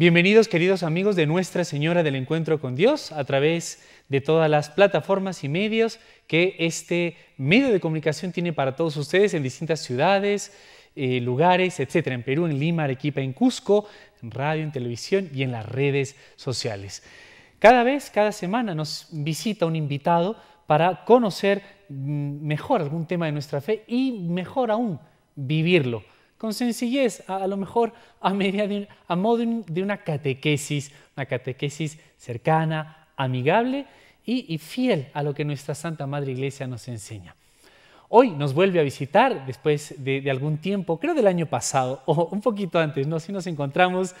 Bienvenidos queridos amigos de Nuestra Señora del Encuentro con Dios a través de todas las plataformas y medios que este medio de comunicación tiene para todos ustedes en distintas ciudades, eh, lugares, etcétera, en Perú, en Lima, Arequipa, en Cusco, en radio, en televisión y en las redes sociales. Cada vez, cada semana nos visita un invitado para conocer mm, mejor algún tema de nuestra fe y mejor aún vivirlo con sencillez, a, lo mejor a, a modo de una catequesis, una catequesis cercana, amigable y, fiel a lo que nuestra Santa Madre Iglesia nos enseña. Hoy nos vuelve a visitar después de, algún tiempo, creo del año pasado o un poquito antes, ¿no? Si nos encontramos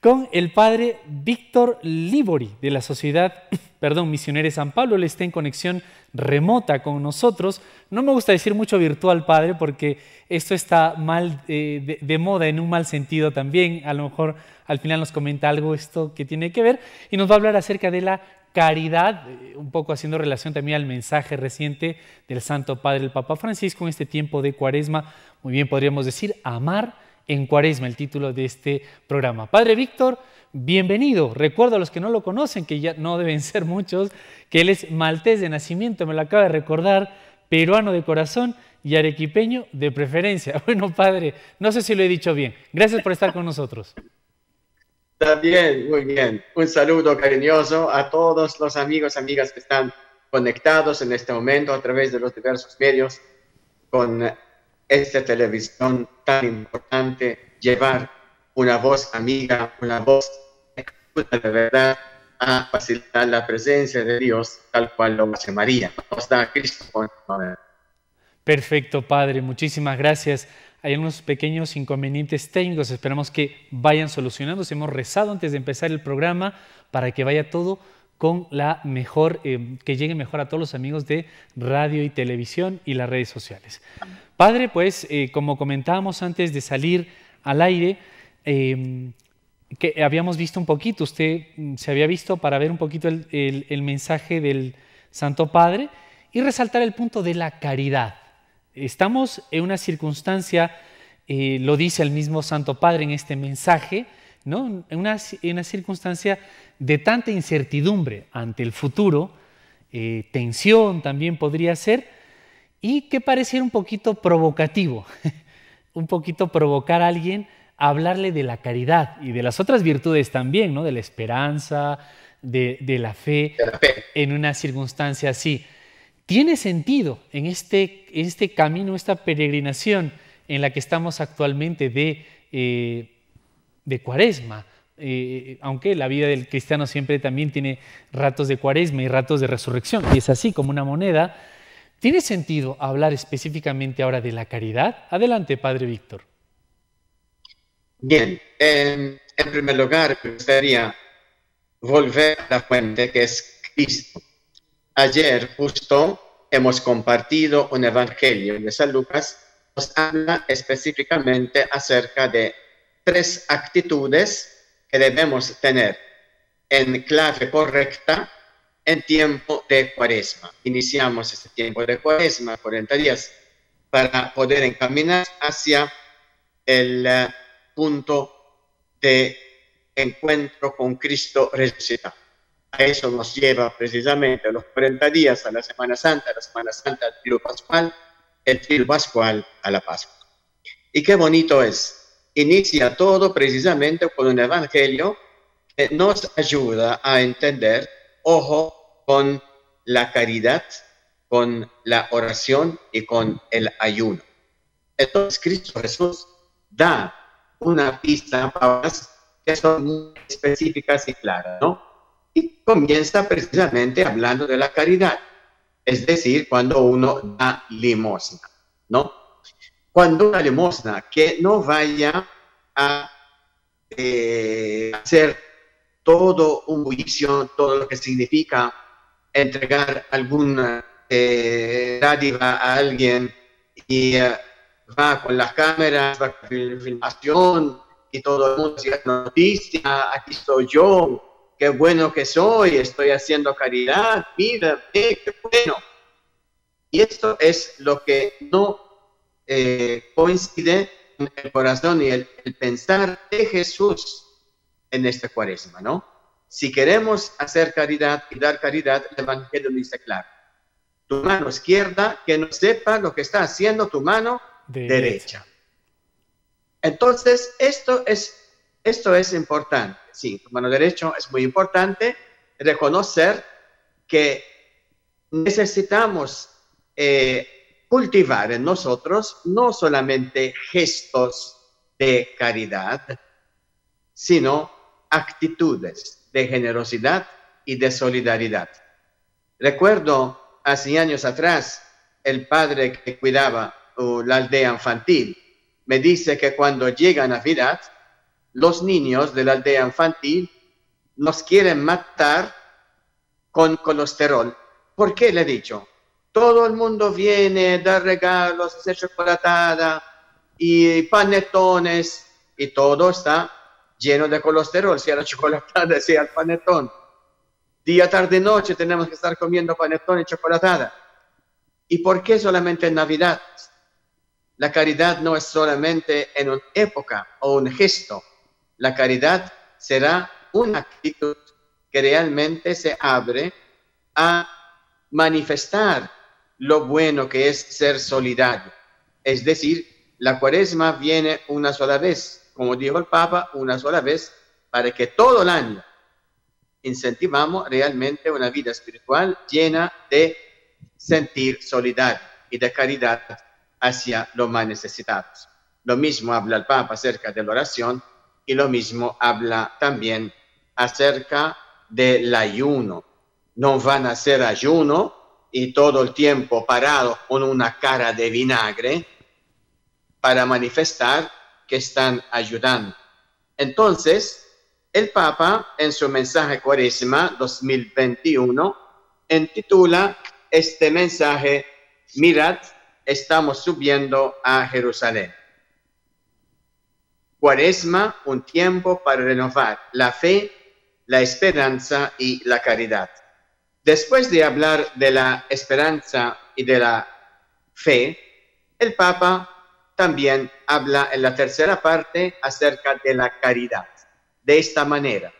con el padre Víctor Libori de la Sociedad, perdón, Misionera San Pablo. Él está en conexión remota con nosotros. No me gusta decir mucho virtual, padre, porque esto está mal eh, de, moda en un mal sentido también. A lo mejor al final nos comenta algo esto que tiene que ver y nos va a hablar acerca de la caridad, eh, un poco haciendo relación también al mensaje reciente del Santo Padre, el Papa Francisco, en este tiempo de cuaresma. Muy bien, podríamos decir, amar en Cuaresma, el título de este programa. Padre Víctor, bienvenido. Recuerdo a los que no lo conocen, que ya no deben ser muchos, que él es maltés de nacimiento, me lo acaba de recordar, peruano de corazón y arequipeño de preferencia. Bueno, Padre, no sé si lo he dicho bien. Gracias por estar con nosotros. También, muy bien. Un saludo cariñoso a todos los amigos, amigas que están conectados en este momento a través de los diversos medios con esta televisión tan importante, llevar una voz amiga, una voz de verdad a facilitar la presencia de Dios tal cual lo hace María. Nos da Cristo Perfecto, Padre. Muchísimas gracias. Hay unos pequeños inconvenientes técnicos, esperamos que vayan solucionándose. Hemos rezado antes de empezar el programa para que vaya todo con la mejor, eh, que llegue mejor a todos los amigos de radio y televisión y las redes sociales. Padre, pues eh, como comentábamos antes de salir al aire, em, que habíamos visto un poquito, usted mm, se había visto para ver un poquito el, mensaje del Santo Padre y resaltar el punto de la caridad. Estamos en una circunstancia, eh, lo dice el mismo Santo Padre en este mensaje, ¿no? en, una, circunstancia de tanta incertidumbre ante el futuro, eh, tensión también podría ser, y que pareciera un poquito provocativo, un poquito provocar a alguien hablarle de la caridad y de las otras virtudes también, ¿no? de la esperanza, de, la, fe, en una circunstancia así. Tiene sentido en este, este camino, esta peregrinación en la que estamos actualmente de, eh, de cuaresma, eh, aunque la vida del cristiano siempre también tiene ratos de cuaresma y ratos de resurrección, y es así como una moneda, ¿Tiene sentido hablar específicamente ahora de la caridad? Adelante, Padre Víctor. Bien, en primer lugar, me gustaría volver a la fuente que es Cristo. Ayer justo hemos compartido un evangelio de San Lucas, nos habla específicamente acerca de tres actitudes que debemos tener en clave correcta en tiempo de cuaresma. Iniciamos este tiempo de cuaresma, 40 días, para poder encaminar hacia el eh, punto de encuentro con Cristo resucitado. A eso nos lleva precisamente los 40 días a la Semana Santa, la Semana Santa al Tiro Pascual, el Tiro Pascual a la Pascua. Y qué bonito es. Inicia todo precisamente con un evangelio que nos ayuda a entender ojo con la caridad, con la oración y con el ayuno. Entonces Cristo Jesús da una pista que son específicas y claras, ¿no? Y comienza precisamente hablando de la caridad, es decir, cuando uno da limosna, ¿no? Cuando una limosna que no vaya a eh, hacer todo un juicio, todo lo que significa entregar alguna eh, dádiva a alguien y eh, va con las cámaras, va con la filmación y todo el mundo sigue noticia, aquí estoy yo, qué bueno que soy, estoy haciendo caridad, mira, qué bueno. Y esto es lo que no eh, coincide con el corazón y el pensar de Jesús en este cuaresma, ¿no? Si queremos hacer caridad y dar caridad, el Evangelio dice claro. Tu mano izquierda que no sepa lo que está haciendo tu mano derecha. Entonces, esto es, esto es importante. Sí, mano derecha es muy importante reconocer que necesitamos eh, cultivar en nosotros no solamente gestos de caridad, sino actitudes de generosidad y de solidaridad. Recuerdo hace años atrás el padre que cuidaba la aldea infantil me dice que cuando llega Navidad, los niños de la aldea infantil nos quieren matar con colesterol. ¿Por qué le he dicho? Todo el mundo viene, da regalos, hace chocolatada y panetones y todo está lleno de colesterol, sea la chocolatada, sea el panetón. Día, tarde, noche tenemos que estar comiendo panetón y chocolatada. ¿Y por qué solamente en Navidad? La caridad no es solamente en una época o un gesto. La caridad será una actitud que realmente se abre a manifestar lo bueno que es ser solidario. Es decir, la cuaresma viene una sola vez, como dijo el Papa, una sola vez, para que todo el año incentivamos realmente una vida espiritual llena de sentir solidario y de caridad hacia los más necesitados. Lo mismo habla el Papa acerca de la oración y lo mismo habla también acerca del ayuno. No van a hacer ayuno y todo el tiempo parado con una cara de vinagre para manifestar que están ayudando. Entonces, el Papa en su mensaje Cuaresma 2021 intitula este mensaje, mirad estamos subiendo a Jerusalén. Cuaresma, un tiempo para renovar la fe, la esperanza y la caridad. Después de hablar de la esperanza y de la fe, el Papa también habla en la tercera parte acerca de la caridad. De esta manera,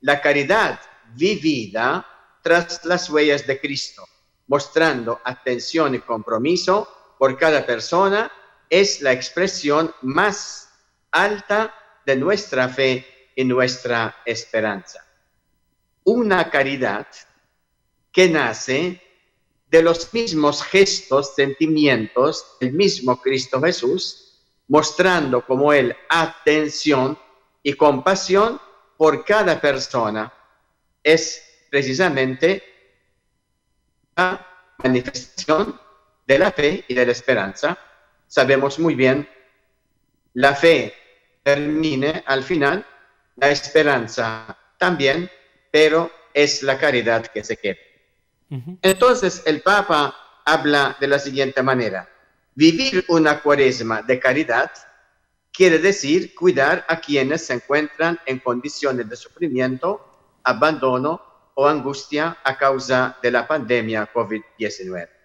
la caridad vivida tras las huellas de Cristo, mostrando atención y compromiso por cada persona es la expresión más alta de nuestra fe y nuestra esperanza. Una caridad que nace de los mismos gestos, sentimientos del mismo Cristo Jesús, mostrando como Él atención y compasión por cada persona. Es precisamente la manifestación de la fe y de la esperanza, sabemos muy bien, la fe termine al final, la esperanza también, pero es la caridad que se queda. Entonces el Papa habla de la siguiente manera, vivir una cuaresma de caridad quiere decir cuidar a quienes se encuentran en condiciones de sufrimiento, abandono o angustia a causa de la pandemia COVID-19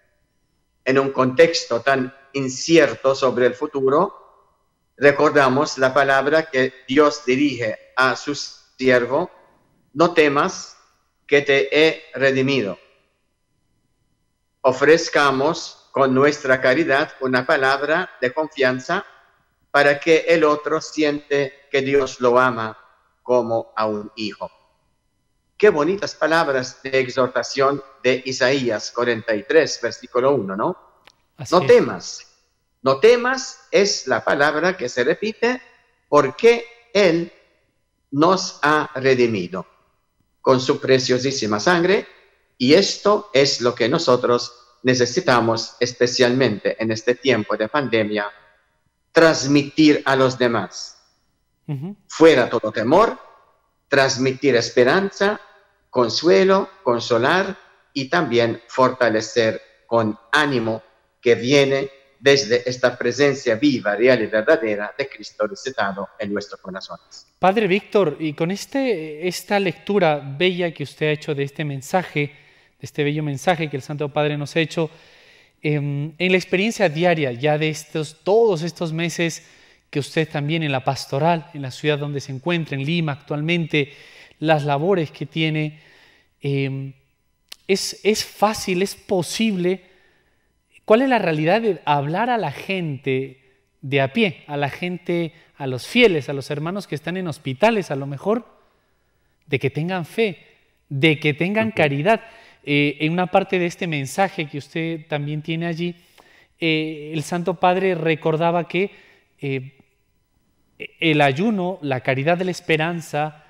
en un contexto tan incierto sobre el futuro, recordamos la palabra que Dios dirige a su siervo, no temas que te he redimido. Ofrezcamos con nuestra caridad una palabra de confianza para que el otro siente que Dios lo ama como a un hijo. Qué bonitas palabras de exhortación de Isaías 43, versículo 1, ¿no? no temas. No temas es la palabra que se repite porque Él nos ha redimido con su preciosísima sangre y esto es lo que nosotros necesitamos especialmente en este tiempo de pandemia, transmitir a los demás. Fuera todo temor, transmitir esperanza, consuelo, consolar y también fortalecer con ánimo que viene desde esta presencia viva, real y verdadera de Cristo resucitado en nuestros corazones. Padre Víctor, y con este, esta lectura bella que usted ha hecho de este mensaje, de este bello mensaje que el Santo Padre nos ha hecho, em, en la experiencia diaria ya de estos, todos estos meses que usted también en la pastoral, en la ciudad donde se encuentra, en Lima actualmente, las labores que tiene, em, es, es fácil, es posible. ¿Cuál es la realidad de hablar a la gente de a pie, a la gente, a los fieles, a los hermanos que están en hospitales a lo mejor, de que tengan fe, de que tengan caridad? Eh, en una parte de este mensaje que usted también tiene allí, eh, el Santo Padre recordaba que eh, el ayuno, la caridad de la esperanza,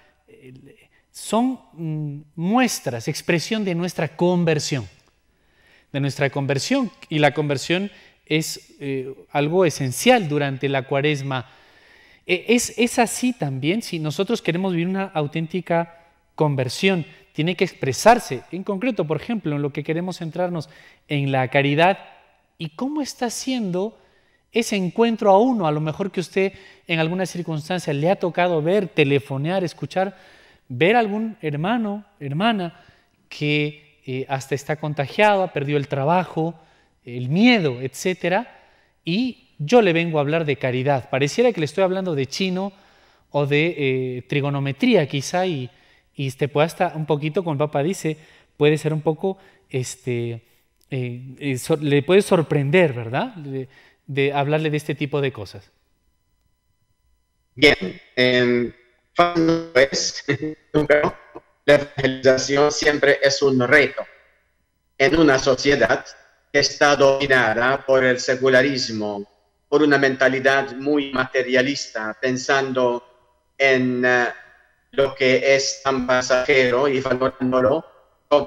son mm, muestras, expresión de nuestra conversión, de nuestra conversión. Y la conversión es algo esencial durante la cuaresma. Es, es así también si nosotros queremos vivir una auténtica conversión tiene que expresarse en concreto, por ejemplo, en lo que queremos centrarnos en la caridad y cómo está siendo ese encuentro a uno, a lo mejor que usted en alguna circunstancia le ha tocado ver, telefonear, escuchar, ver a algún hermano, hermana que eh, hasta está contagiado, ha perdido el trabajo, el miedo, etc. Y yo le vengo a hablar de caridad. Pareciera que le estoy hablando de chino o de eh, trigonometría quizá y y te puede hasta un poquito, como el Papa dice, puede ser un poco, este, eh, le puede sorprender, ¿verdad? De, hablarle de este tipo de cosas. Bien, eh, es, la evangelización siempre es un reto en una sociedad que está dominada por el secularismo, por una mentalidad muy materialista, pensando en eh, lo que es tan pasajero y valorándolo,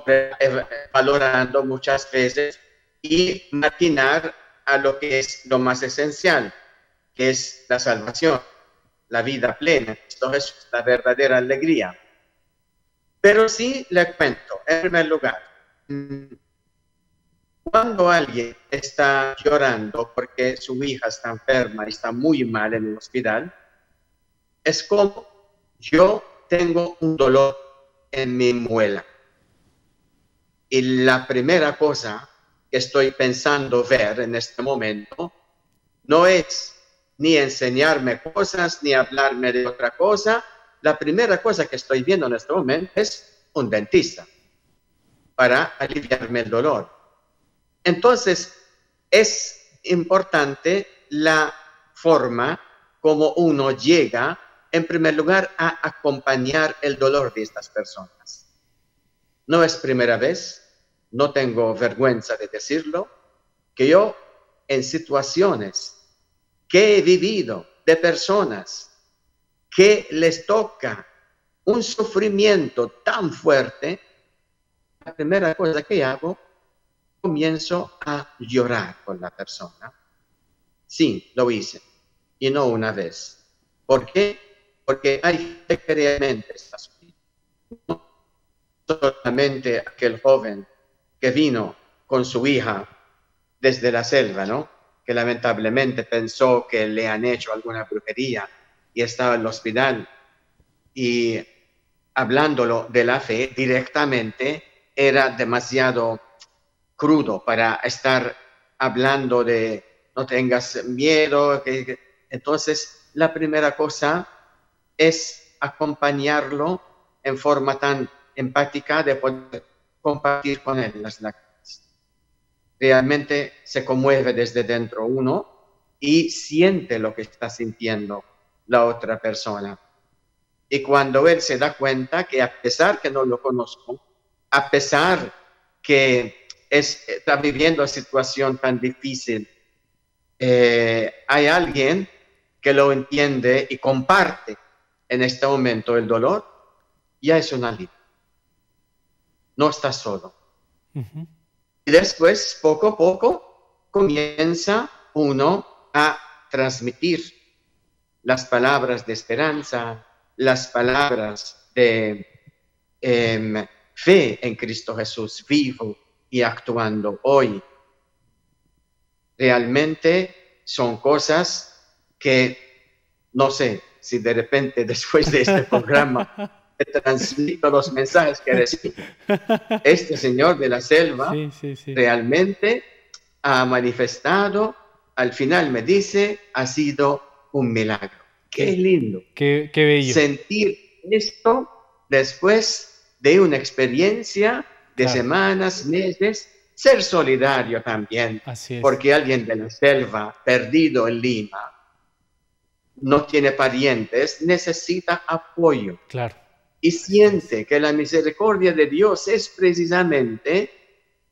eh, valorando muchas veces y matinar a lo que es lo más esencial, que es la salvación, la vida plena. Esto es la verdadera alegría. Pero sí le cuento, en primer lugar, cuando alguien está llorando porque su hija está enferma y está muy mal en el hospital, es como yo tengo un dolor en mi muela. Y la primera cosa que estoy pensando ver en este momento no es ni enseñarme cosas ni hablarme de otra cosa. La primera cosa que estoy viendo en este momento es un dentista para aliviarme el dolor. Entonces, es importante la forma como uno llega en primer lugar, a acompañar el dolor de estas personas. No es primera vez, no tengo vergüenza de decirlo, que yo en situaciones que he vivido de personas que les toca un sufrimiento tan fuerte, la primera cosa que hago, comienzo a llorar con la persona. Sí, lo hice, y no una vez. ¿Por qué? porque hay gente que realmente está No solamente aquel joven que vino con su hija desde la selva, ¿no? Que lamentablemente pensó que le han hecho alguna brujería y estaba en el hospital y hablándolo de la fe directamente era demasiado crudo para estar hablando de no tengas miedo. Entonces, la primera cosa es acompañarlo en forma tan empática de poder compartir con él las lágrimas. Realmente se conmueve desde dentro uno y siente lo que está sintiendo la otra persona. Y cuando él se da cuenta que a pesar que no lo conozco, a pesar que está viviendo una situación tan difícil, eh, hay alguien que lo entiende y comparte en este momento el dolor, ya es una alivio. No estás solo. Y después, poco a poco, comienza uno a transmitir las palabras de esperanza, las palabras de em, fe en Cristo Jesús vivo y actuando hoy. Realmente son cosas que, no sé, si de repente después de este programa te transmito los mensajes que recibo. Este señor de la selva realmente ha manifestado, al final me dice, ha sido un milagro. Qué, lindo. Qué, qué bello. Sentir esto después de una experiencia de semanas, meses, ser solidario también, Así es. porque alguien de la selva, perdido en Lima, no tiene parientes, necesita apoyo. Claro. Y siente que la misericordia de Dios es precisamente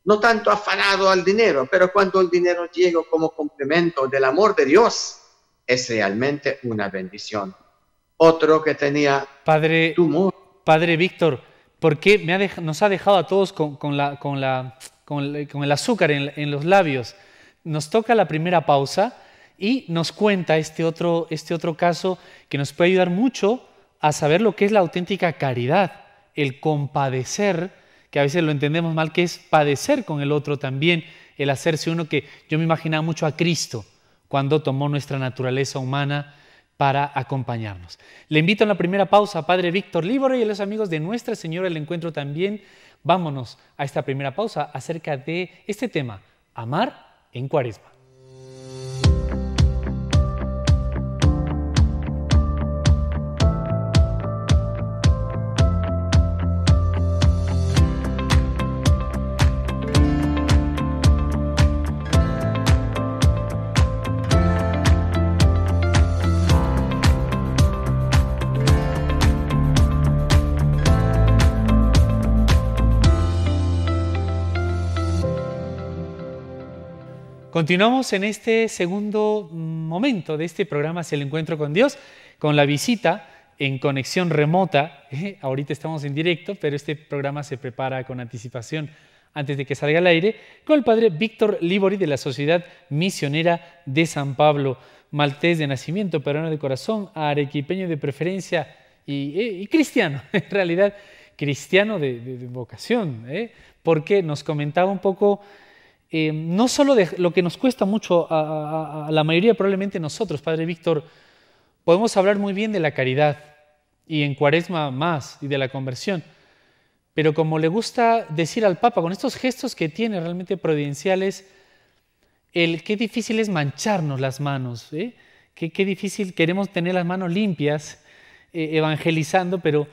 no tanto afanado al dinero, pero cuando el dinero llega como complemento del amor de Dios, es realmente una bendición. Otro que tenía Padre, tumor. Padre Víctor, ¿por qué me ha dej- nos ha dejado a todos con, con la, con, la, con, el, con el azúcar en, en los labios? Nos toca la primera pausa y nos cuenta este otro, este otro caso que nos puede ayudar mucho a saber lo que es la auténtica caridad, el compadecer, que a veces lo entendemos mal, que es padecer con el otro también, el hacerse uno que yo me imaginaba mucho a Cristo cuando tomó nuestra naturaleza humana para acompañarnos. Le invito a la primera pausa, Padre Víctor Líboro y a los amigos de Nuestra Señora el Encuentro también. Vámonos a esta primera pausa acerca de este tema, amar en cuaresma. Continuamos en este segundo momento de este programa el encuentro con Dios, con la visita en conexión remota. Eh, ahorita estamos en directo, pero este programa se prepara con anticipación antes de que salga al aire, con el padre Víctor Libori de la Sociedad Misionera de San Pablo, maltés de nacimiento, peruano de corazón, arequipeño de preferencia y, eh, cristiano, en realidad cristiano de, de- de vocación, ¿eh? porque nos comentaba un poco eh, no solo de lo que nos cuesta mucho a, la mayoría, probablemente nosotros, Padre Víctor, podemos hablar muy bien de la caridad y en cuaresma más y de la conversión, pero como le gusta decir al Papa, con estos gestos que tiene realmente providenciales, el qué difícil es mancharnos las manos, ¿eh? qué, qué difícil queremos tener las manos limpias eh, evangelizando, pero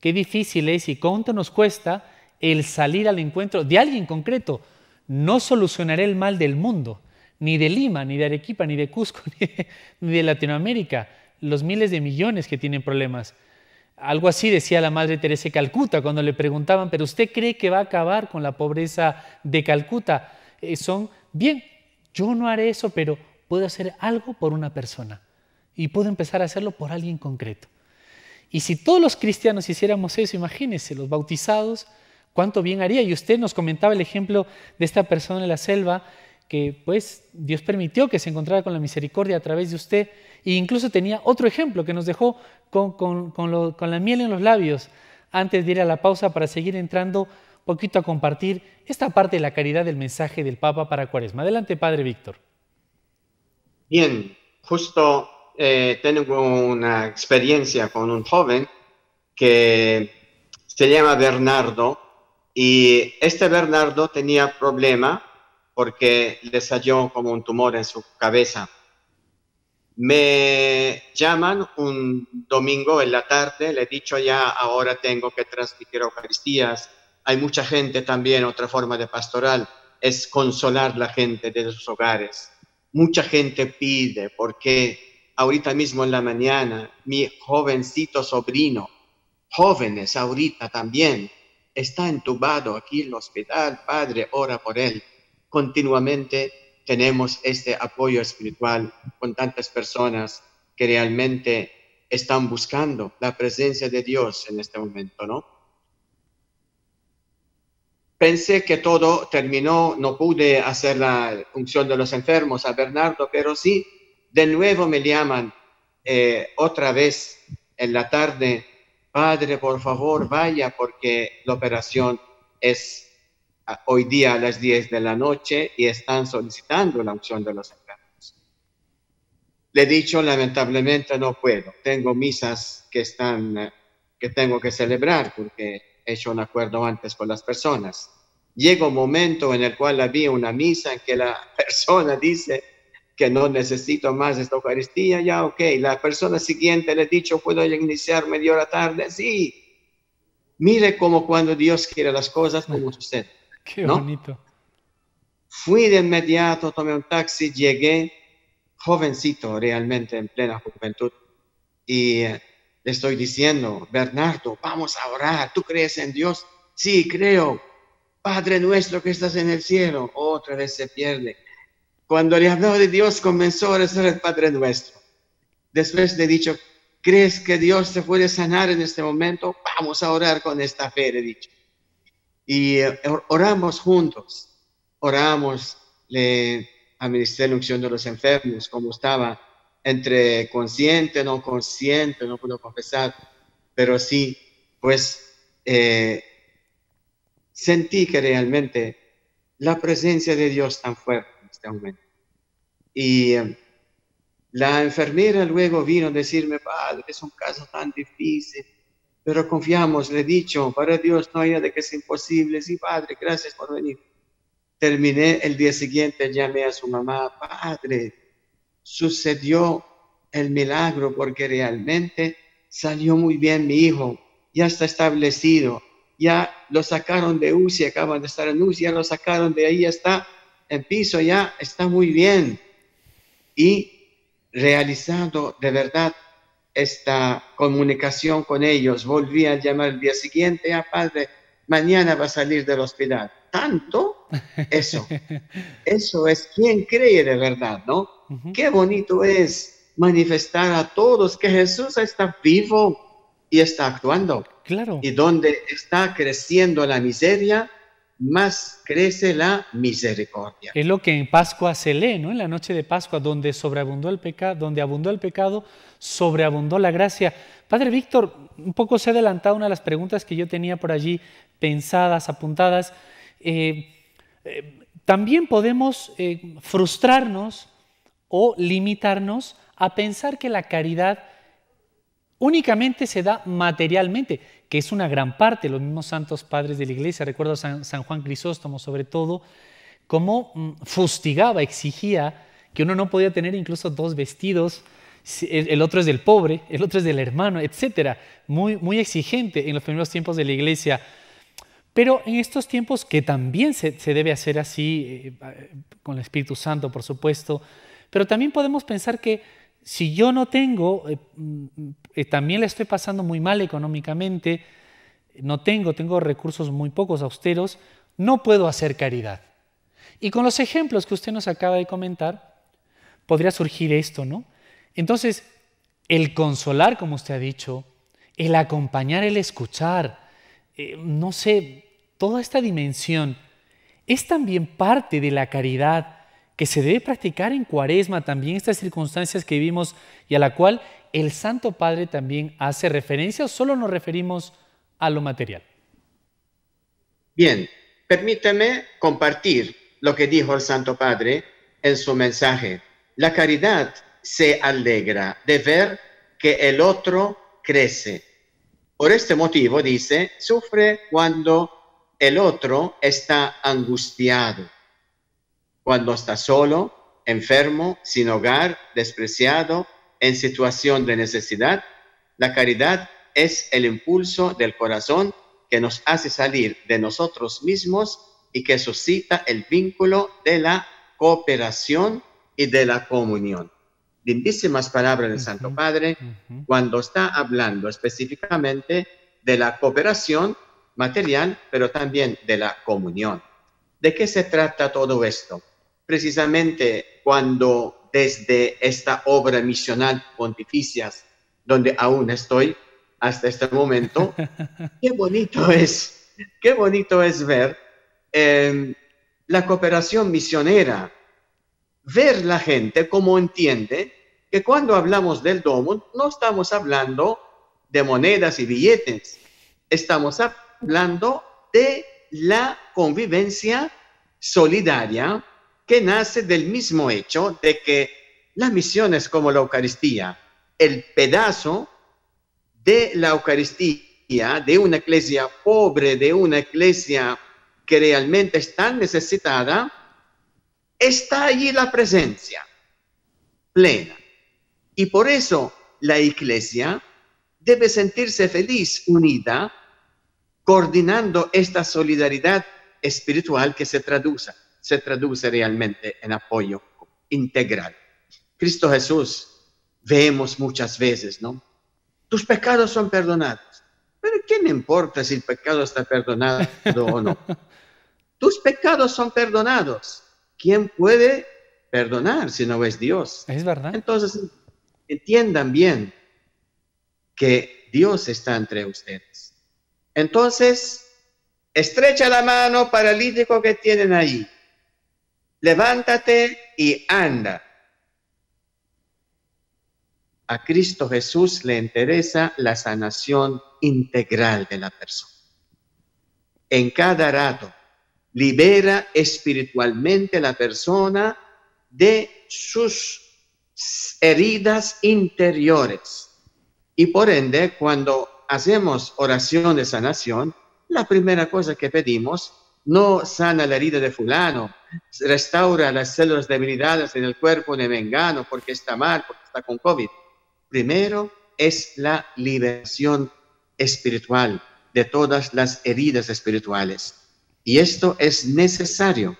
qué difícil es y cuánto nos cuesta el salir al encuentro de alguien concreto. No solucionaré el mal del mundo, ni de Lima, ni de Arequipa, ni de Cusco, ni de, Latinoamérica, los miles de millones que tienen problemas. Algo así decía la Madre Teresa de Calcuta cuando le preguntaban, ¿pero usted cree que va a acabar con la pobreza de Calcuta? Eh, son, bien, yo no haré eso, pero puedo hacer algo por una persona y puedo empezar a hacerlo por alguien concreto. Y si todos los cristianos hiciéramos eso, imagínense, los bautizados, cuánto bien haría. Y usted nos comentaba el ejemplo de esta persona en la selva que pues Dios permitió que se encontrara con la misericordia a través de usted e incluso tenía otro ejemplo que nos dejó con, la miel en los labios antes de ir a la pausa para seguir entrando poquito a compartir esta parte de la caridad del mensaje del Papa para Cuaresma. Adelante, Padre Víctor. Bien, justo eh, tengo una experiencia con un joven que se llama Bernardo y este Bernardo tenía problema porque le salió como un tumor en su cabeza. Me llaman un domingo en la tarde, le he dicho ya, ahora tengo que transmitir Eucaristías. Hay mucha gente también, otra forma de pastoral es consolar la gente de sus hogares. Mucha gente pide, porque ahorita mismo en la mañana, mi jovencito sobrino, jóvenes ahorita también, está entubado aquí en el hospital, Padre, ora por él. Continuamente tenemos este apoyo espiritual con tantas personas que realmente están buscando la presencia de Dios en este momento, ¿no? Pensé que todo terminó, no pude hacer la unción de los enfermos a Bernardo, pero sí, de nuevo me llaman eh, otra vez en la tarde, Padre, por favor, vaya porque la operación es a- hoy día a las 10 de la noche y están solicitando la unción de los enfermos. Le he dicho, lamentablemente no puedo. Tengo misas que están, eh, que tengo que celebrar porque he hecho un acuerdo antes con las personas. Llega un momento en el cual había una misa en que la persona dice, que no necesito más esta Eucaristía, ya ok. La persona siguiente le he dicho, ¿puedo iniciar media hora tarde? Sí. Mire cómo cuando Dios quiere las cosas como usted. Qué bonito. Fui de inmediato, tomé un taxi, llegué, jovencito realmente, en plena juventud, y eh, le estoy diciendo, Bernardo, vamos a orar, ¿tú crees en Dios? Sí, creo. Padre nuestro que estás en el cielo, otra vez se pierde. Cuando le habló de Dios, comenzó a rezar el Padre nuestro. Después le dicho, ¿crees que Dios te puede sanar en este momento? Vamos a orar con esta fe, le he dicho. Y eh, oramos juntos, oramos, le administré la unción de los enfermos, como estaba entre consciente, no consciente, no puedo confesar, pero sí, pues eh, sentí que realmente la presencia de Dios tan fuerte este momento. Y eh, la enfermera luego vino a decirme, padre, es un caso tan difícil, pero confiamos, le he dicho, para Dios no hay nada que sea imposible. Sí, padre, gracias por venir. Terminé el día siguiente, llamé a su mamá, padre, sucedió el milagro porque realmente salió muy bien mi hijo, ya está establecido, ya lo sacaron de UCI, acaban de estar en UCI, ya lo sacaron de ahí, está en piso, ya está muy bien. Y realizando de verdad esta comunicación con ellos, volví a llamar el día siguiente, a ah, padre, mañana va a salir del hospital. ¿Tanto? Eso. Eso es quien cree de verdad, ¿no? Qué bonito es manifestar a todos que Jesús está vivo y está actuando. Claro. Y donde está creciendo la miseria, más crece la misericordia. Es lo que en Pascua se lee, ¿no? En la noche de Pascua, donde sobreabundó el pecado, donde abundó el pecado, sobreabundó la gracia. Padre Víctor, un poco se ha adelantado una de las preguntas que yo tenía por allí pensadas, apuntadas. Eh, eh, también podemos eh, frustrarnos o limitarnos a pensar que la caridad únicamente se da materialmente, que es una gran parte, los mismos santos padres de la iglesia, recuerdo a San, Juan Crisóstomo sobre todo, cómo mm, fustigaba, exigía que uno no podía tener incluso dos vestidos, el otro es del pobre, el otro es del hermano, etc. Muy, muy exigente en los primeros tiempos de la iglesia. Pero en estos tiempos que también se, debe hacer así, eh, con el Espíritu Santo, por supuesto, pero también podemos pensar que si yo no tengo, eh, mm, eh, también le estoy pasando muy mal económicamente, no tengo, tengo recursos muy pocos, austeros, no puedo hacer caridad. Y con los ejemplos que usted nos acaba de comentar, podría surgir esto, ¿no? Entonces, el consolar, como usted ha dicho, el acompañar, el escuchar, eh, no sé, toda esta dimensión es también parte de la caridad que se debe practicar en cuaresma, también estas circunstancias que vivimos y a la cual el Santo Padre también hace referencia o solo nos referimos a lo material. Bien, permíteme compartir lo que dijo el Santo Padre en su mensaje. La caridad se alegra de ver que el otro crece. Por este motivo, dice, sufre cuando el otro está angustiado cuando está solo, enfermo, sin hogar, despreciado, en situación de necesidad, la caridad es el impulso del corazón que nos hace salir de nosotros mismos y que suscita el vínculo de la cooperación y de la comunión. Lindísimas palabras del Santo Padre cuando está hablando específicamente de la cooperación material, pero también de la comunión. ¿De qué se trata todo esto? Precisamente cuando desde esta obra misional pontificias, donde aún estoy hasta este momento, qué bonito es, qué bonito es ver em, la cooperación misionera, ver la gente como entiende que cuando hablamos del domo no estamos hablando de monedas y billetes, estamos hablando de la convivencia solidaria que nace del mismo hecho de que la misión es como la Eucaristía, el pedazo de la Eucaristía, de una iglesia pobre, de una iglesia que realmente está necesitada, está allí la presencia. plena. Y por eso la iglesia debe sentirse feliz, unida, coordinando esta solidaridad espiritual que se traduce, se traduce realmente en apoyo integral. Cristo Jesús, vemos muchas veces, ¿no? Tus pecados son perdonados. Pero ¿quién importa si el pecado está perdonado o no? Tus pecados son perdonados. ¿Quién puede perdonar si no es Dios? Es verdad. Entonces, entiendan bien que Dios está entre ustedes. Entonces, estrecha la mano paralítico que tienen ahí. Levántate y anda. A Cristo Jesús le interesa la sanación integral de la persona. En cada rato, libera espiritualmente la persona de sus heridas interiores. Y por ende, cuando hacemos oración de sanación, la primera cosa que pedimos no sana la herida de fulano, restaura las células debilidades en el cuerpo de Mengano porque está mal, porque está con COVID. Primero es la liberación espiritual de todas las heridas espirituales. Y esto es necesario.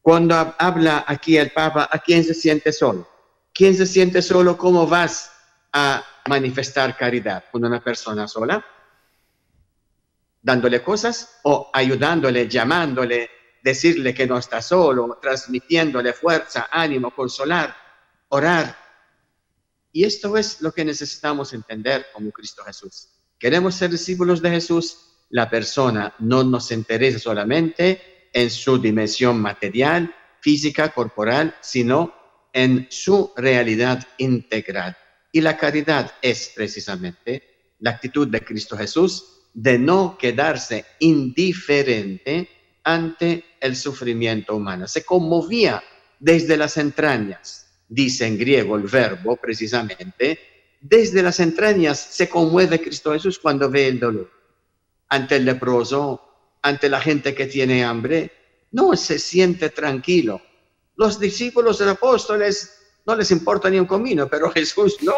Cuando habla aquí el Papa, ¿a quién se siente solo? ¿Quién se siente solo? ¿Cómo vas a manifestar caridad con una persona sola? Dándole cosas o ayudándole, llamándole, decirle que no está solo, transmitiéndole fuerza, ánimo, consolar, orar. Y esto es lo que necesitamos entender como Cristo Jesús. Queremos ser discípulos de Jesús. La persona no nos interesa solamente en su dimensión material, física, corporal, sino en su realidad integral. Y la caridad es precisamente la actitud de Cristo Jesús de no quedarse indiferente ante el sufrimiento humano. Se conmovía desde las entrañas, dice en griego el verbo precisamente, desde las entrañas se conmueve Cristo Jesús cuando ve el dolor. Ante el leproso, ante la gente que tiene hambre, no se siente tranquilo. Los discípulos de los apóstoles no les importa ni un comino, pero Jesús no.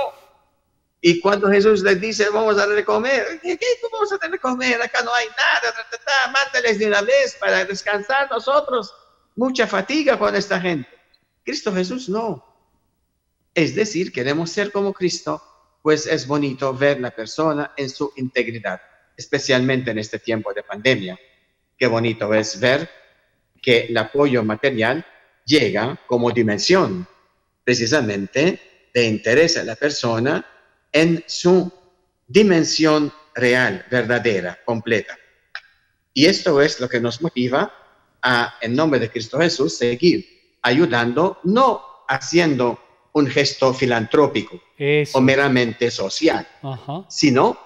Y cuando Jesús les dice, vamos a darle comer, ¿qué, vamos a darle comer? Acá no hay nada, mándeles de una vez para descansar nosotros. Mucha fatiga con esta gente. Cristo Jesús no. Es decir, queremos ser como Cristo, pues es bonito ver la persona en su integridad, especialmente en este tiempo de pandemia. Qué bonito es ver que el apoyo material llega como dimensión precisamente de interés a la persona en su dimensión real, verdadera, completa. Y esto es lo que nos motiva a, en nombre de Cristo Jesús, seguir ayudando, no haciendo un gesto filantrópico o meramente social, sino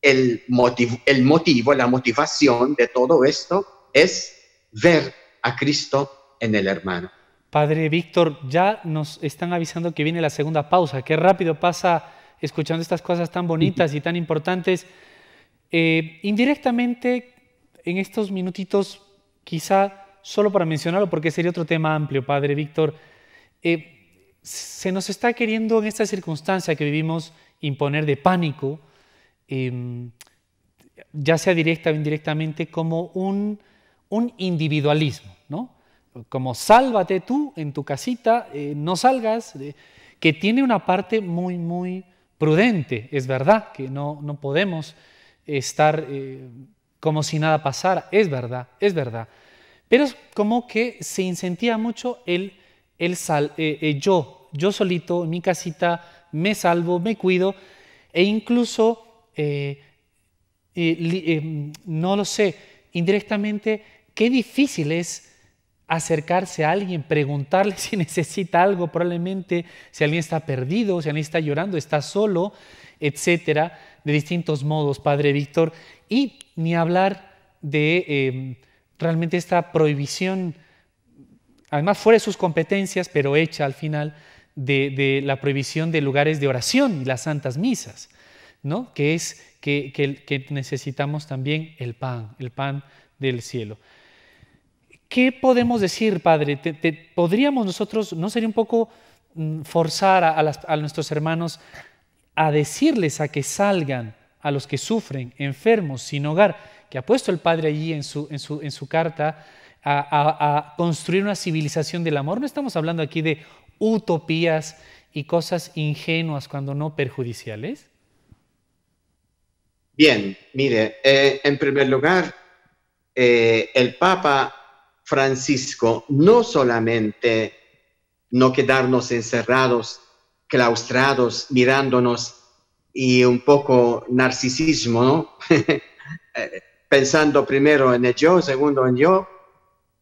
el motivo, el motivo, la motivación de todo esto es ver a Cristo en el hermano. Padre Víctor, ya nos están avisando que viene la segunda pausa. Qué rápido pasa escuchando estas cosas tan bonitas y tan importantes. Eh, indirectamente, en estos minutitos, quizá solo para mencionarlo, porque sería otro tema amplio, Padre Víctor, eh, se nos está queriendo en esta circunstancia que vivimos imponer de pánico, em, ya sea directa o indirectamente, como un, individualismo. Como sálvate tú en tu casita, eh, no salgas, que tiene una parte muy, muy prudente, es verdad, que no, no podemos estar eh, como si nada pasara, es verdad, es verdad. Pero es como que se incentiva mucho el, el sal, eh, yo, yo solito en mi casita me salvo, me cuido e incluso, no lo sé, indirectamente, qué difícil es acercarse a alguien, preguntarle si necesita algo, probablemente si alguien está perdido, si alguien está llorando, está solo, etcétera, de distintos modos, Padre Víctor, y ni hablar de em, realmente esta prohibición, además fuera de sus competencias, pero hecha al final, de, la prohibición de lugares de oración y las santas misas, ¿no? que es que, que necesitamos también el pan, el pan del cielo. ¿Qué podemos decir, Padre? ¿Te, podríamos nosotros, no sería un poco mm, forzar a, nuestros hermanos a decirles a que salgan a los que sufren, enfermos, sin hogar, que ha puesto el Padre allí en su carta, a, construir una civilización del amor. No estamos hablando aquí de utopías y cosas ingenuas cuando no perjudiciales. Bien, mire, eh, en primer lugar, eh, el Papa Francisco no solamente no quedarnos encerrados, claustrados, mirándonos y un poco narcisismo, pensando primero en el yo, segundo en yo.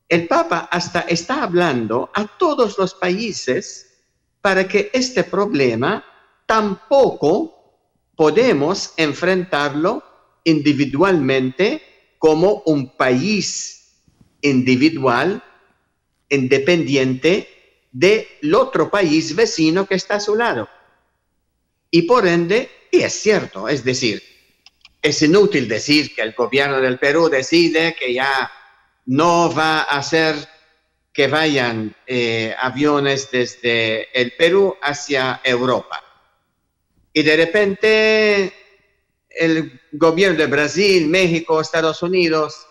El Papa hasta está hablando a todos los países para que este problema tampoco podemos enfrentarlo individualmente como un país individual, independiente del otro país vecino que está a su lado. Y por ende, y es cierto, es decir, es inútil decir que el gobierno del Perú decide que ya no va a hacer que vayan eh, aviones desde el Perú hacia Europa. Y de repente el gobierno de Brasil, México, Estados Unidos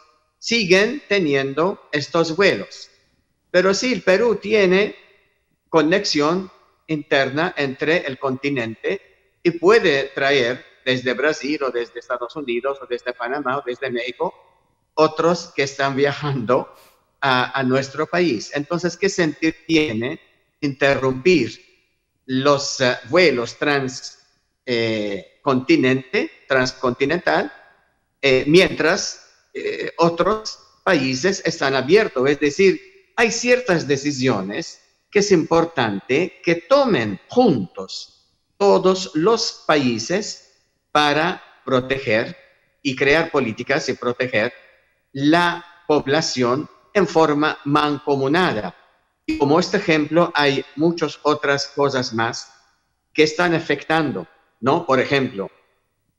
siguen teniendo estos vuelos. Pero sí, el Perú tiene conexión interna entre el continente y puede traer desde Brasil o desde Estados Unidos o desde Panamá o desde México otros que están viajando a, nuestro país. Entonces, ¿qué sentido tiene interrumpir los eh, vuelos trans eh, transcontinental, eh, mientras eh, otros países están abiertos. Es decir, hay ciertas decisiones que es importante que tomen juntos todos los países para proteger y crear políticas y proteger la población en forma mancomunada. Y como este ejemplo, hay muchas otras cosas más que están afectando ¿no? Por ejemplo,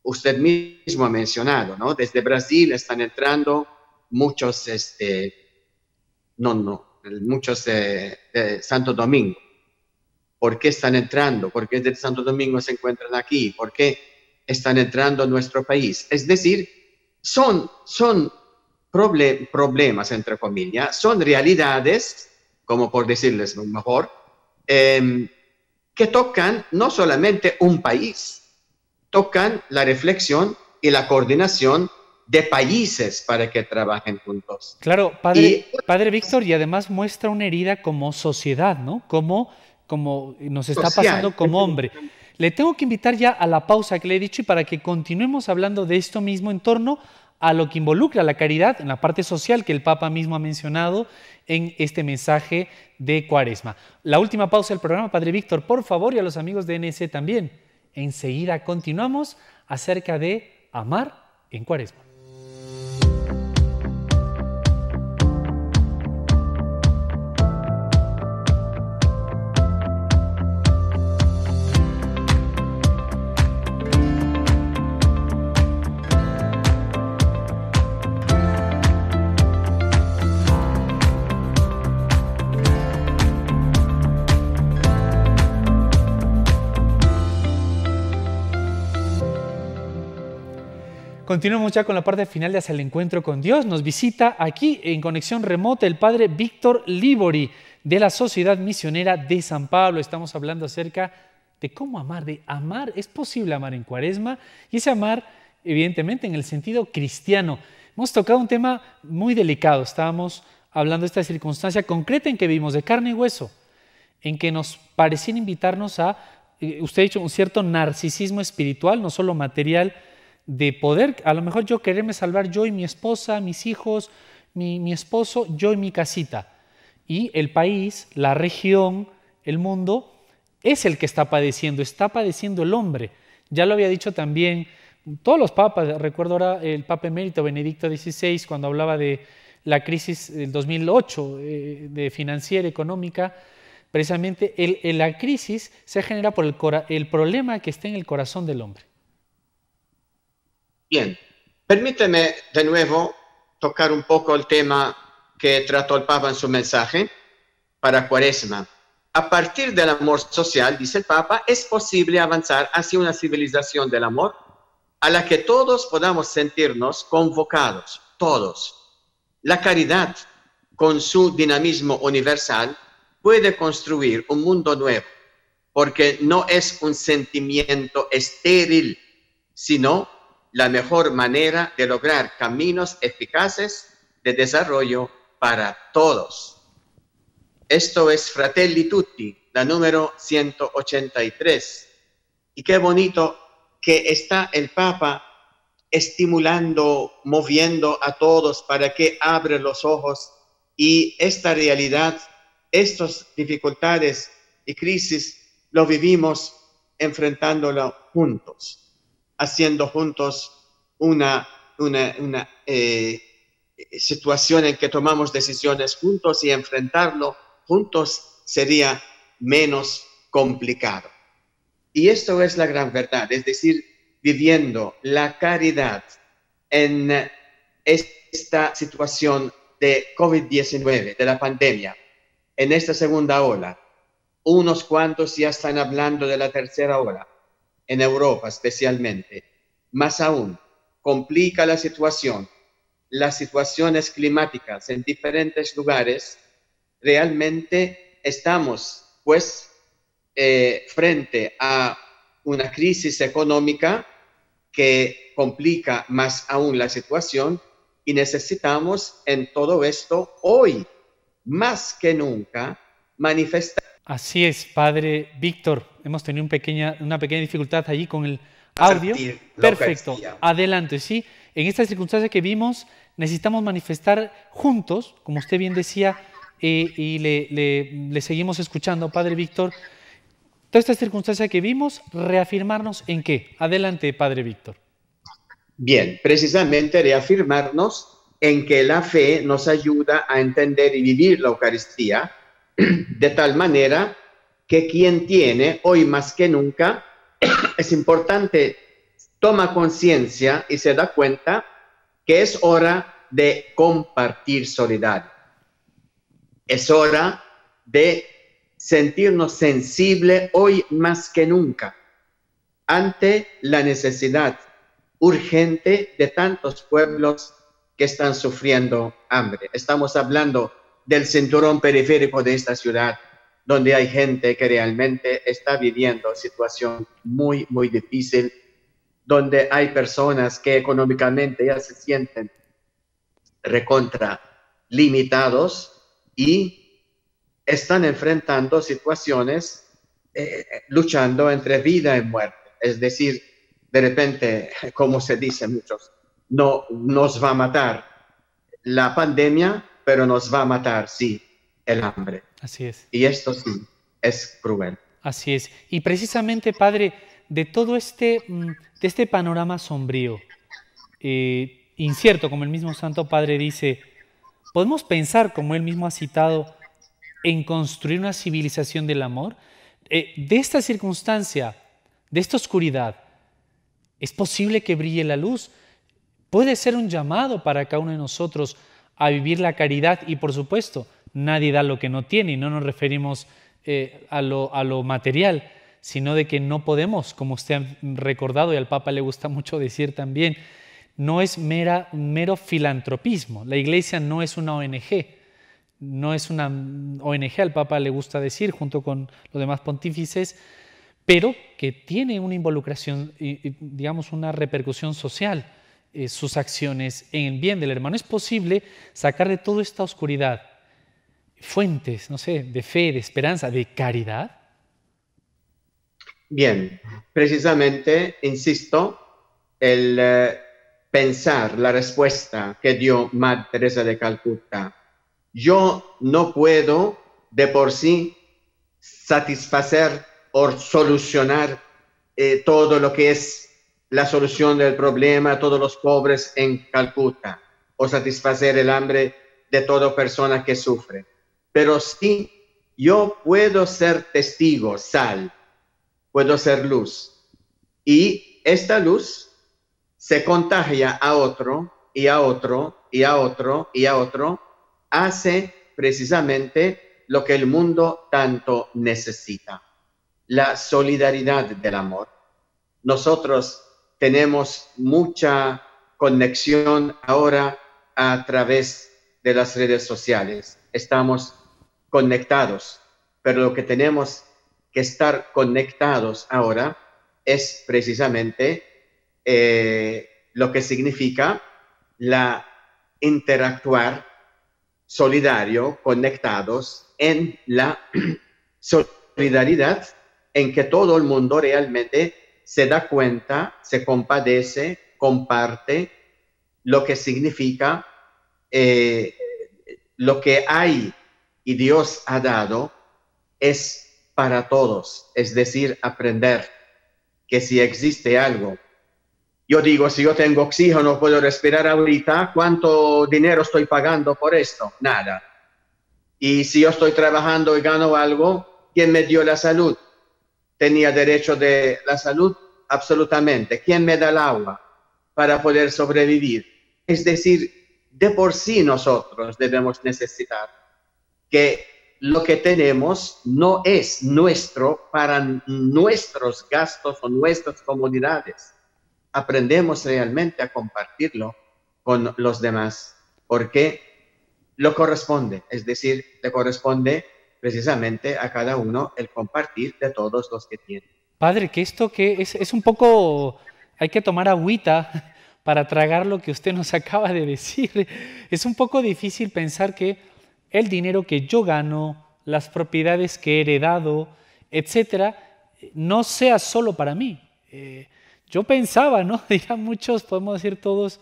usted mismo ha mencionado, ¿no? Desde Brasil están entrando muchos, este, no, no, muchos de, Santo Domingo. ¿Por qué están entrando? ¿Por qué desde Santo Domingo se encuentran aquí? ¿Por qué están entrando a nuestro país? Es decir, son, son problemas, entre comillas, son realidades, como por decirles mejor, eh, que tocan no solamente un país, tocan la reflexión y la coordinación de países para que trabajen juntos. Claro, padre, padre Víctor, y además muestra una herida como sociedad, ¿no? Como, como nos está pasando como hombre. Le tengo que invitar ya a la pausa que le he dicho y para que continuemos hablando de esto mismo en torno a lo que involucra la caridad en la parte social que el Papa mismo ha mencionado en este mensaje de Cuaresma. La última pausa del programa, Padre Víctor, por favor, y a los amigos de NS también. Enseguida continuamos acerca de amar en Cuaresma. Continuamos ya con la parte final de Hacia el Encuentro con Dios. Nos visita aquí en conexión remota el padre Víctor Libori de la Sociedad Misionera de San Pablo. Estamos hablando acerca de cómo amar, de amar. Es posible amar en cuaresma y ese amar, evidentemente, en el sentido cristiano. Hemos tocado un tema muy delicado. Estábamos hablando de esta circunstancia concreta en que vivimos, de carne y hueso, en que nos parecían invitarnos a, eh, usted ha dicho, un cierto narcisismo espiritual, no solo material, de poder, a lo mejor yo quererme salvar yo y mi esposa, mis hijos, mi, esposo, yo y mi casita. Y el país, la región, el mundo, es el que está padeciendo, está padeciendo el hombre. Ya lo había dicho también todos los papas, recuerdo ahora el Papa emérito Benedicto XVI cuando hablaba de la crisis del 2008 eh, de financiera, económica, precisamente la crisis se genera por el, el problema que está en el corazón del hombre. Bien, permíteme de nuevo tocar un poco el tema que trató el Papa en su mensaje para Cuaresma. a partir del amor social, dice el Papa, es posible avanzar hacia una civilización del amor a la que todos podamos sentirnos convocados, todos. La caridad, con su dinamismo universal, puede construir un mundo nuevo, porque no es un sentimiento estéril, sino la mejor manera de lograr caminos eficaces de desarrollo para todos. Esto es Fratelli Tutti, la número 183. Y qué bonito que está el Papa estimulando, moviendo a todos para que abran los ojos y esta realidad, estas dificultades y crisis, lo vivimos enfrentándolo juntos, haciendo juntos una, una, eh, situación en que tomamos decisiones juntos y enfrentarlo juntos sería menos complicado. Y esto es la gran verdad, es decir, viviendo la caridad en esta situación de COVID-19, de la pandemia, en esta segunda ola. Unos cuantos ya están hablando de la tercera ola, en Europa especialmente. Más aún, complica la situación. Las situaciones climáticas en diferentes lugares, realmente estamos, pues, eh, frente a una crisis económica que complica más aún la situación y necesitamos en todo esto hoy, más que nunca, manifestar. Así es, Padre Víctor. Hemos tenido un pequeña, una pequeña dificultad allí con el audio. Perfecto. Adelante, sí. En estas circunstancias que vimos, necesitamos manifestar juntos, como usted bien decía, eh, y le seguimos escuchando, Padre Víctor, Toda esta circunstancia que vimos, reafirmarnos en qué. Adelante, Padre Víctor. Bien, precisamente reafirmarnos en que la fe nos ayuda a entender y vivir la Eucaristía de tal manera que quien tiene, hoy más que nunca, es importante, toma conciencia y se da cuenta que es hora de compartir solidaridad. Es hora de sentirnos sensibles hoy más que nunca ante la necesidad urgente de tantos pueblos que están sufriendo hambre. Estamos hablando del cinturón periférico de esta ciudad, donde hay gente que realmente está viviendo situación muy, muy difícil, donde hay personas que económicamente ya se sienten recontra limitados y están enfrentando situaciones eh, luchando entre vida y muerte. Es decir, de repente, como se dice muchos, no nos va a matar la pandemia, pero nos va a matar, sí, el hambre. Así es. Y esto sí, es cruel. Así es. Y precisamente, Padre, de todo este, mm, de este panorama sombrío, eh, incierto, como el mismo Santo Padre dice, podemos pensar, como él mismo ha citado, en construir una civilización del amor, eh, de esta circunstancia, de esta oscuridad, es posible que brille la luz. Puede ser un llamado para cada uno de nosotros a vivir la caridad y por supuesto, nadie da lo que no tiene y no nos referimos eh, a, lo, material, sino de que no podemos, como usted ha recordado y al Papa le gusta mucho decir también, no es mera, mero filantropismo. La iglesia no es una ONG no es una ONG, al Papa le gusta decir, junto con los demás pontífices, pero que tiene una involucración, digamos, una repercusión social, eh, sus acciones en el bien del hermano. Es posible sacar de toda esta oscuridad fuentes, no sé, de fe, de esperanza, de caridad. Bien, precisamente, insisto, el eh, pensar la respuesta que dio Madre Teresa de Calcuta yo no puedo de por sí satisfacer o solucionar eh, todo lo que es la solución del problema, todos los pobres en Calcuta, o satisfacer el hambre de toda persona que sufre. Pero sí, yo puedo ser testigo, sal, puedo ser luz. Y esta luz se contagia a otro y a otro y a otro y a otro hace precisamente lo que el mundo tanto necesita, la solidaridad del amor. Nosotros tenemos mucha conexión ahora a través de las redes sociales. Estamos conectados, pero lo que tenemos que estar conectados ahora es precisamente eh, lo que significa la interactuar solidario, conectados en la solidaridad en que todo el mundo realmente se da cuenta, se compadece, comparte lo que significa eh, lo que hay y Dios ha dado es para todos, es decir, aprender que si existe algo, yo digo, si yo tengo oxígeno, puedo respirar ahorita, ¿cuánto dinero estoy pagando por esto? Nada. Y si yo estoy trabajando y gano algo, ¿quién me dio la salud? ¿Tenía derecho de la salud? Absolutamente. ¿Quién me da el agua para poder sobrevivir? Es decir, de por sí nosotros debemos necesitar que lo que tenemos no es nuestro para nuestros gastos o nuestras comunidades. Aprendemos realmente a compartirlo con los demás, porque lo corresponde, es decir, le corresponde precisamente a cada uno el compartir de todos los que tiene. Padre, que esto que es, es un poco, hay que tomar agüita para tragar lo que usted nos acaba de decir. Es un poco difícil pensar que el dinero que yo gano, las propiedades que he heredado, etcétera, no sea solo para mí. Eh, yo pensaba, ¿no? Dirán muchos, podemos decir todos,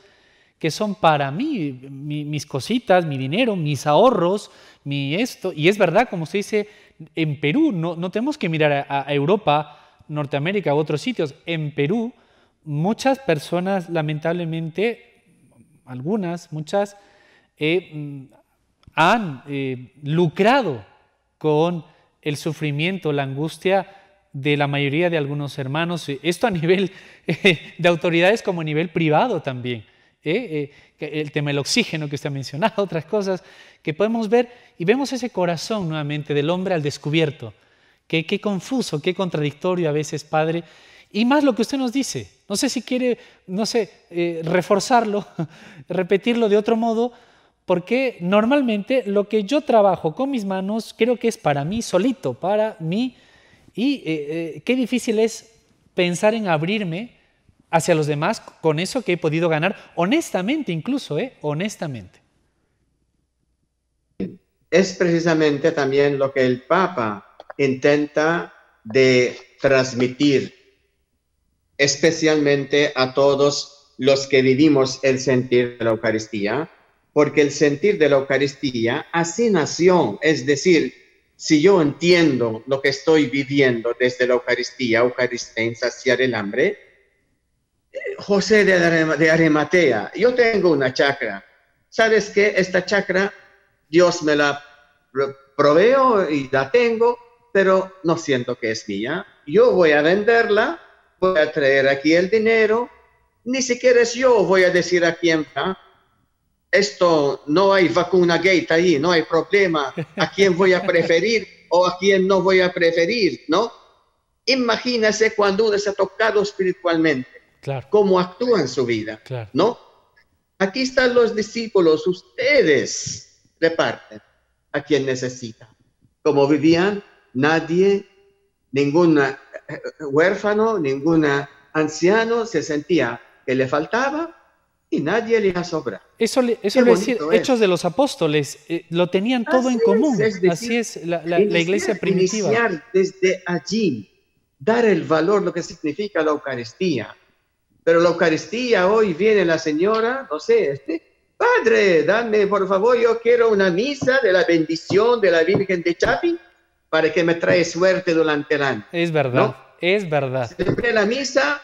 que son para mí, mis cositas, mi dinero, mis ahorros, mi esto. Y es verdad, como se dice, en Perú, no, no tenemos que mirar a, Europa, Norteamérica u otros sitios. En Perú, muchas personas, lamentablemente, algunas, muchas, eh, han eh, lucrado con el sufrimiento, la angustia de la mayoría de algunos hermanos, esto a nivel de autoridades como a nivel privado también. ¿eh? Eh, el tema del oxígeno que usted ha mencionado, otras cosas que podemos ver y vemos ese corazón nuevamente del hombre al descubierto. Qué, qué confuso, qué contradictorio a veces, Padre. Y más lo que usted nos dice. No sé si quiere, no sé, eh, reforzarlo, repetirlo de otro modo, porque normalmente lo que yo trabajo con mis manos creo que es para mí solito, para mí, y eh, eh, qué difícil es pensar en abrirme hacia los demás con eso que he podido ganar, honestamente incluso, ¿eh? honestamente. Es precisamente también lo que el Papa intenta de transmitir, especialmente a todos los que vivimos el sentir de la Eucaristía, porque el sentir de la Eucaristía así nació, es decir, si yo entiendo lo que estoy viviendo desde la Eucaristía, Eucaristía en saciar el hambre, José de Arimatea, yo tengo una chacra, ¿sabes qué? Esta chacra Dios me la proveo y la tengo, pero no siento que es mía. Yo voy a venderla, voy a traer aquí el dinero, ni siquiera es yo voy a decir a quién va, esto no hay vacuna gate ahí, no hay problema a quién voy a preferir o a quién no voy a preferir, ¿no? Imagínese cuando uno se ha tocado espiritualmente, claro. cómo actúa en su vida, ¿no? Aquí están los discípulos, ustedes reparten a quien necesita. Como vivían, nadie, ningún eh, huérfano, ningún anciano se sentía que le faltaba y nadie le ha sobra. Eso, eso le decir, Hechos de los Apóstoles, eh, lo tenían todo en común. Así es la, la, iglesia primitiva. Iniciar desde allí, dar el valor, lo que significa la Eucaristía. Pero la Eucaristía, hoy viene la señora, no sé, este, Padre, dame, por favor, yo quiero una misa de la bendición de la Virgen de Chapi para que me trae suerte durante el año. Es verdad, es verdad. Siempre la misa,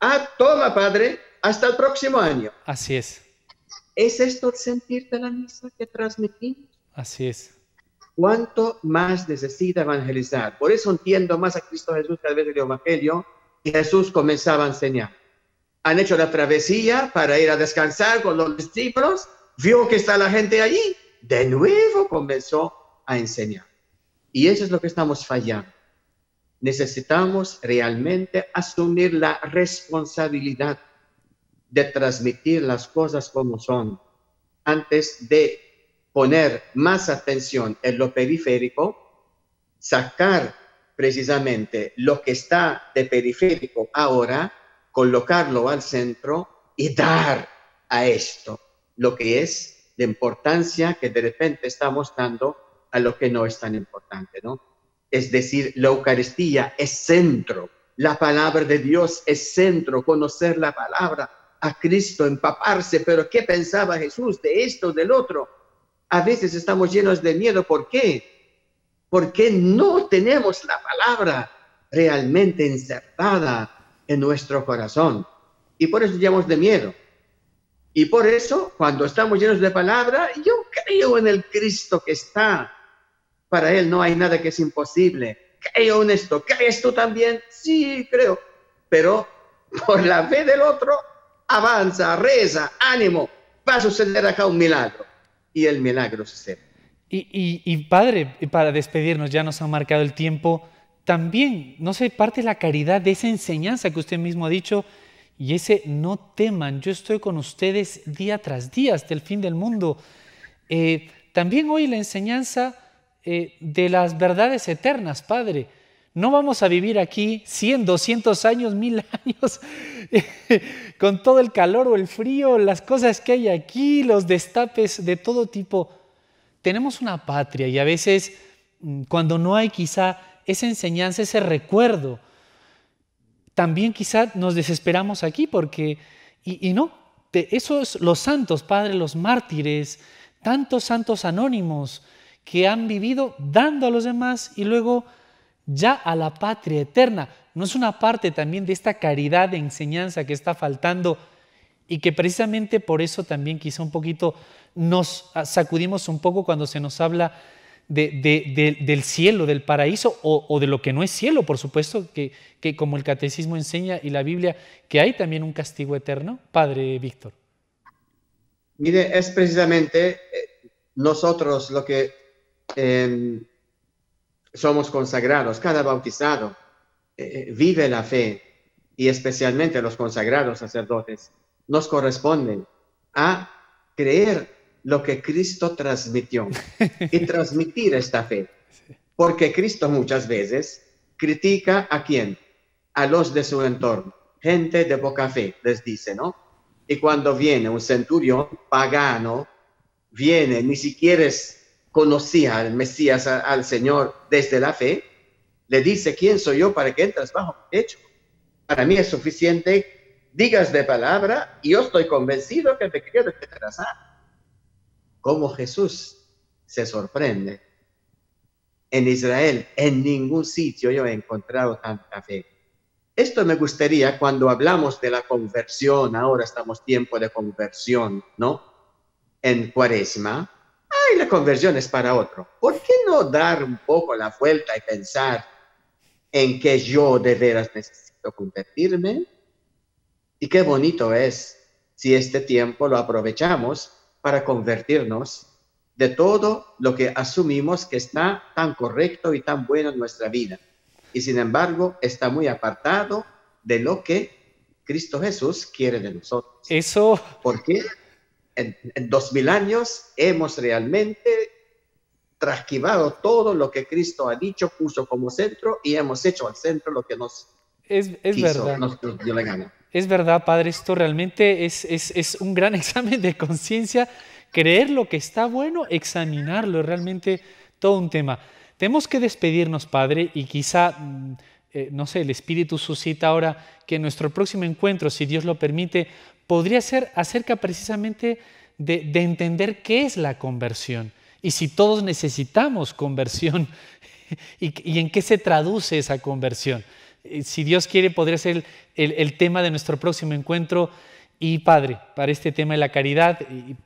ah, toma, Padre, hasta el próximo año. Así es. ¿Es esto el sentir de la misa que transmitimos? Así es. ¿Cuánto más necesita evangelizar? Por eso entiendo más a Cristo Jesús que a través del Evangelio y Jesús comenzaba a enseñar. Han hecho la travesía para ir a descansar con los discípulos, vio que está la gente allí, de nuevo comenzó a enseñar. Y eso es lo que estamos fallando. Necesitamos realmente asumir la responsabilidad de transmitir las cosas como son antes de poner más atención en lo periférico, sacar precisamente lo que está de periférico ahora, colocarlo al centro y dar a esto lo que es de importancia que de repente estamos dando a lo que no es tan importante, ¿no? Es decir, la Eucaristía es centro, la palabra de Dios es centro, conocer la palabra, a Cristo, empaparse, pero ¿qué pensaba Jesús de esto, del otro? A veces estamos llenos de miedo, ¿por qué? Porque no tenemos la palabra realmente insertada en nuestro corazón. Y por eso llevamos de miedo. Y por eso, cuando estamos llenos de palabra, yo creo en el Cristo que está. Para Él no hay nada que es imposible. Creo en esto. ¿Crees tú también? Sí, creo. Pero por la fe del otro, avanza, reza, ánimo. Va a suceder acá un milagro. Y el milagro sucede. Y, y, Padre, para despedirnos, ya nos ha marcado el tiempo. También, no sé, parte la caridad de esa enseñanza que usted mismo ha dicho y ese no teman, yo estoy con ustedes día tras día hasta el fin del mundo. Eh, también hoy la enseñanza eh, de las verdades eternas, Padre. No vamos a vivir aquí 100, 200 años, mil años, con todo el calor o el frío, las cosas que hay aquí, los destapes de todo tipo. Tenemos una patria y a veces mm, cuando no hay quizá esa enseñanza, ese recuerdo, también quizá nos desesperamos aquí porque, y, no, esos los santos, Padre, los mártires, tantos santos anónimos que han vivido dando a los demás y luego ya a la patria eterna. ¿No es una parte también de esta caridad de enseñanza que está faltando y que precisamente por eso también quizá un poquito nos sacudimos un poco cuando se nos habla del cielo, del paraíso o, de lo que no es cielo, por supuesto, que, que como el catecismo enseña y la Biblia, que hay también un castigo eterno. Padre Víctor. Mire, es precisamente eh, nosotros lo que em, somos consagrados, cada bautizado eh, eh, vive la fe y especialmente los consagrados sacerdotes nos corresponden a creer lo que Cristo transmitió y transmitir esta fe. Porque Cristo muchas veces critica a quién? A los de su entorno, gente de poca fe, les dice, ¿no? Y cuando viene un centurión pagano, viene, ni siquiera conocía al Mesías, al Señor desde la fe, le dice, ¿quién soy yo para que entres bajo mi techo? Para mí es suficiente, digas de palabra, y yo estoy convencido que te quiero te cómo Jesús se sorprende. En Israel, en ningún sitio yo he encontrado tanta fe. Esto me gustaría cuando hablamos de la conversión, ahora estamos tiempo de conversión, ¿no? En cuaresma, ay, la conversión es para otro. ¿Por qué no dar un poco la vuelta y pensar en que yo de veras necesito convertirme? Y qué bonito es si este tiempo lo aprovechamos para convertirnos de todo lo que asumimos que está tan correcto y tan bueno en nuestra vida. Y sin embargo, está muy apartado de lo que Cristo Jesús quiere de nosotros. Eso. Porque en, en dos mil años hemos realmente trasquivado todo lo que Cristo ha dicho, puso como centro y hemos hecho al centro lo que nos es, es verdad. Nos, dio la gana. Es verdad, Padre, esto realmente es, es, un gran examen de conciencia. Creer lo que está bueno, examinarlo, es realmente todo un tema. Tenemos que despedirnos, Padre, y quizá, mm, eh, no sé, el Espíritu suscita ahora que nuestro próximo encuentro, si Dios lo permite, podría ser acerca precisamente de, de entender qué es la conversión y si todos necesitamos conversión y, en qué se traduce esa conversión. Eh, si Dios quiere, podría ser el, tema de nuestro próximo encuentro. Y Padre, para este tema de la caridad,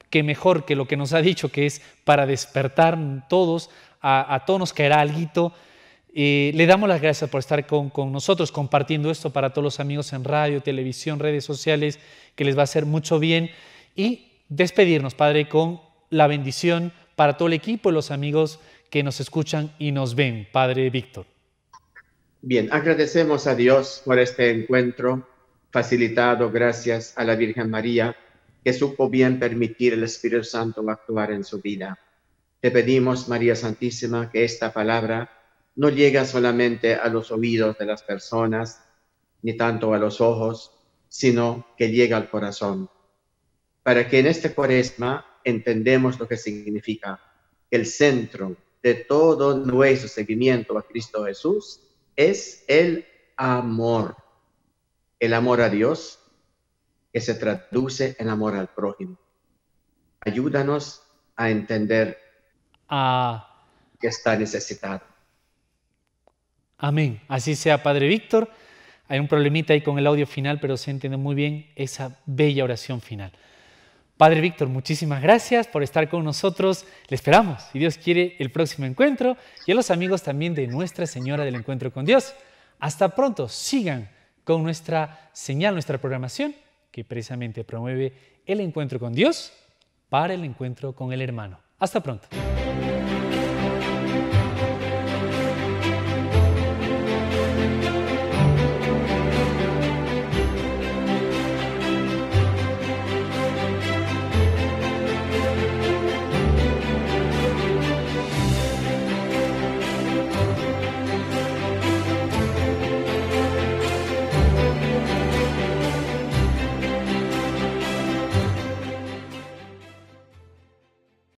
qué mejor que lo que nos ha dicho, que es para despertar todos, a, todos nos caerá algo. Eh, le damos las gracias por estar con, con, nosotros compartiendo esto para todos los amigos en radio, televisión, redes sociales, que les va a hacer mucho bien. Y despedirnos, Padre, con la bendición para todo el equipo y los amigos que nos escuchan y nos ven, Padre Víctor. Bien, agradecemos a Dios por este encuentro facilitado gracias a la Virgen María, que supo bien permitir el Espíritu Santo actuar en su vida. Te pedimos, María Santísima, que esta palabra no llegue solamente a los oídos de las personas, ni tanto a los ojos, sino que llegue al corazón, para que en este cuaresma entendemos lo que significa el centro de todo nuestro seguimiento a Cristo Jesús es el amor. El amor a Dios que se traduce en amor al prójimo. Ayúdanos a entender ah. que está necesitado. Amén. Así sea, Padre Víctor. Hay un problemita ahí con el audio final, pero se entiende muy bien esa bella oración final. Padre Víctor, muchísimas gracias por estar con nosotros. Le esperamos, si Dios quiere, el próximo encuentro y a los amigos también de Nuestra Señora del Encuentro con Dios. Hasta pronto, sigan con nuestra señal, nuestra programación, que precisamente promueve el encuentro con Dios para el encuentro con el hermano. Hasta pronto.